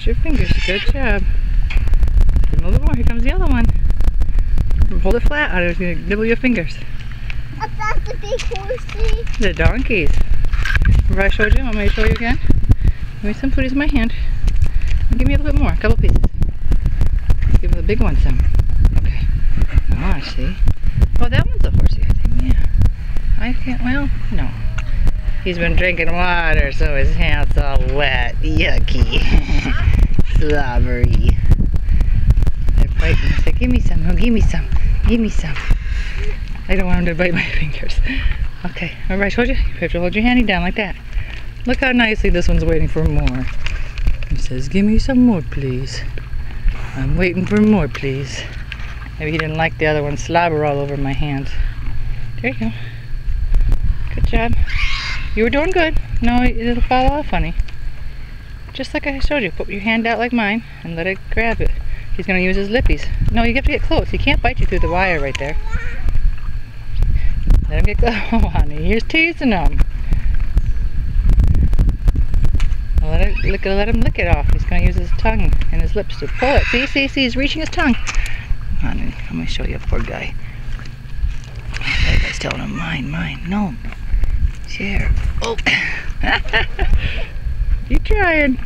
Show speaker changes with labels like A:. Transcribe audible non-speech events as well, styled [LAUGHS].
A: Watch your fingers. Good job. A little more. Here comes the other one. Hold it flat. I was going to nibble your fingers.
B: That's the big horsey.
A: The donkeys. Remember I showed you? Want me to show you again? Give me some foodies in my hand. And give me a little bit more. A couple pieces. Give the big one some. Okay. Oh, I see. Oh, that one's a horsey, I think. Yeah. I can't, well, no. He's been drinking water, so his hand's all wet. Yucky. [LAUGHS] Slobbery. They're fighting. I give me some. Oh, give me some. Give me some. I don't want them to bite my [LAUGHS] fingers. Okay, remember I told you? You have to hold your handy down like that. Look how nicely this one's waiting for more. He says, give me some more, please. I'm waiting for more, please. Maybe he didn't like the other one slobber all over my hands. There you go. Good job. You were doing good. No, it'll fall off, honey. Just like I showed you. Put your hand out like mine and let it grab it. He's going to use his lippies. No, you have to get close. He can't bite you through the wire right there. Let him get close. [LAUGHS] Oh, honey, he's teasing him. Let, it, lick, let him lick it off. He's going to use his tongue and his lips to pull it. See, see, see, he's reaching his tongue. Honey, going to show you a poor guy. That guy's telling him, mine, mine. No. Share. Oh. [LAUGHS] you trying.